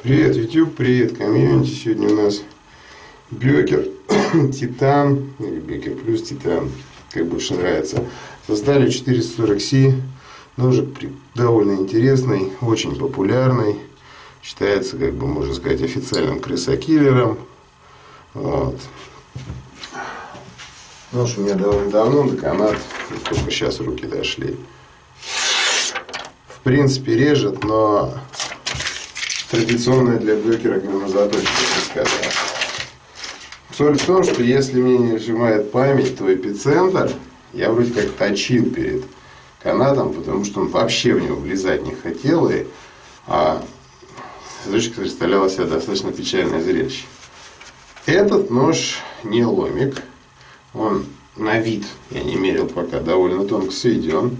Привет, YouTube, привет, комьюнити. Сегодня у нас Бекер Титан, или Бекер плюс Титан, как больше нравится. Создали 440C, ножик довольно интересный, очень популярный. Считается, как бы можно сказать, официальным крысокиллером. Вот. Нож у меня довольно давно, до канат, только сейчас руки дошли. В принципе, режет, но традиционная для блокера гермозаточка, я сказал. Соль в том, что если мне не сжимает память, то эпицентр я вроде как точил перед канатом, потому что он вообще в него влезать не хотел, и а, заточка представляла себя достаточно печальное зрелище. Этот нож не ломик, он на вид, я не мерил пока, довольно тонко сведен.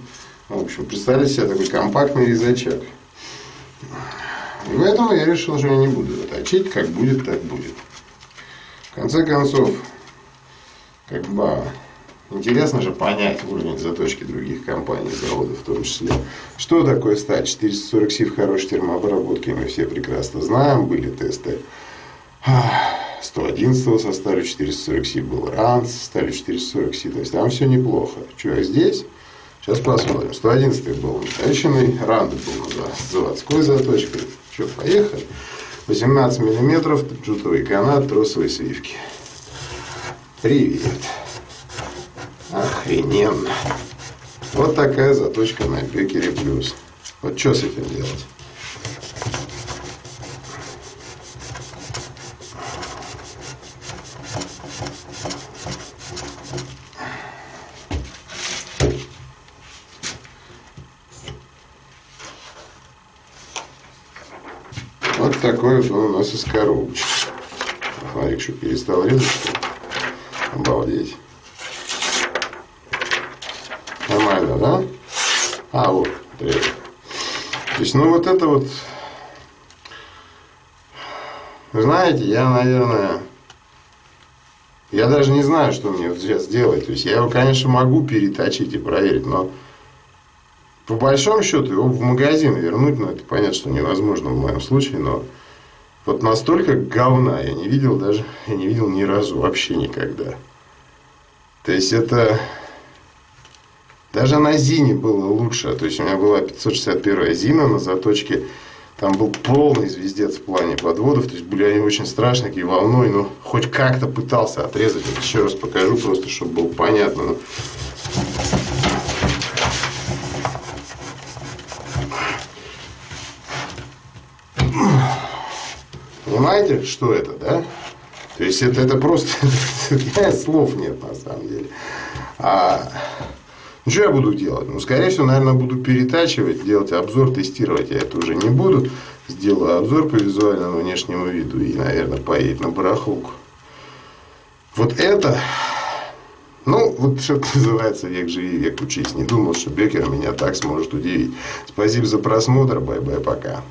В общем, представляете себе такой компактный резачок. И поэтому я решил, что я не буду его точить, как будет, так будет. В конце концов, как бы интересно же понять уровень заточки других компаний, заводов в том числе. Что такое сталь 440 в хорошей термообработке, мы все прекрасно знаем, были тесты 111 со сталью 440 был ранц со сталью 440 то есть там все неплохо. Что, а здесь? Сейчас посмотрим. 111 был накачанный, ранды был с заводской заточкой. Что, поехали. 18 миллиметров, джутовый канат, тросовые сливки. Привет. Охрененно. Вот такая заточка на Бекере Плюс. Вот что с этим делать? Вот такой вот он у нас из коробочки. Марик что, перестал резать? Обалдеть. Нормально, да? А, вот, режет. То есть, ну вот это вот... Вы знаете, я, наверное... Я даже не знаю, что мне сейчас сделать. То есть, я его, конечно, могу переточить и проверить, но по большому счету его в магазин вернуть, ну это понятно, что невозможно в моем случае, но вот настолько говна я не видел даже, я не видел ни разу, вообще никогда. То есть это даже на Зине было лучше. То есть у меня была 561 Зина на заточке. Там был полный звездец в плане подводов. То есть были они очень страшные, такие волной. Но хоть как-то пытался отрезать. Вот еще раз покажу, просто чтобы было понятно. Понимаете, что это, да? То есть это, это просто слов нет на самом деле. А, ну, что я буду делать? Ну, скорее всего, наверное, буду перетачивать, делать обзор, тестировать я это уже не буду. Сделаю обзор по визуальному внешнему виду и, наверное, поедет на барахолку. Вот это, ну, вот что называется, век живи, век учись. Не думал, что Бекер меня так сможет удивить. Спасибо за просмотр, бай-бай, пока.